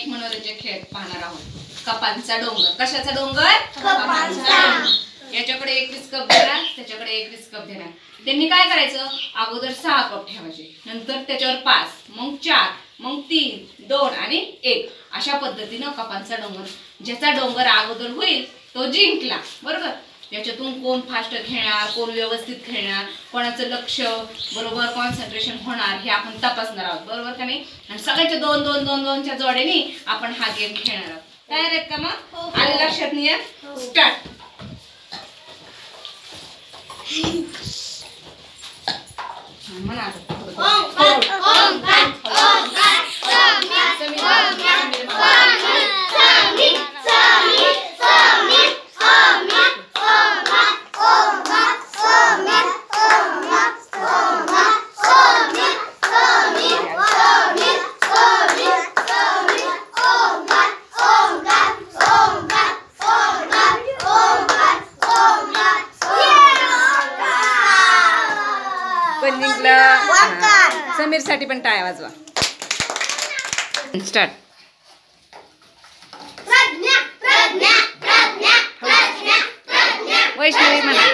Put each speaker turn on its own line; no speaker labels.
एक मनोरंजक खेळ पाहणार आहोत. कपांचा डोंगर. कशाचा डोंगर?
कपांचा.
याच्याकडे एकवीस कप देणार त्याच्याकडे एकवीस कप देणार. त्यांनी काय करायचं? अगोदर सहा कप ठेवायचे. नंतर त्याच्यावर पाच मग चार मग तीन दोन आणि एक. अशा पद्धतीनं कपांचा डोंगर ज्याचा डोंगर अगोदर होईल तो जिंकला. बरोबर? याच्यातून कोण फास्ट खेळणार कोण व्यवस्थित खेळणार कोणाचं लक्ष बरोबर कॉन्सन्ट्रेशन होणार हे आपण तपासणार आहोत. बरोबर का नाही? आणि सगळ्याच्या दोन दोन दोन दोनच्या जोड्याने आपण हा गेम खेळणार आहोत. तयार आहेत का
हो,
मग
हो.
आले लक्षात नाही स्टार्ट म्हणा पण जिंकलं समीरसाठी पण टाळ्या वाजवा. स्टार्ट वैष्णवी म्हणा.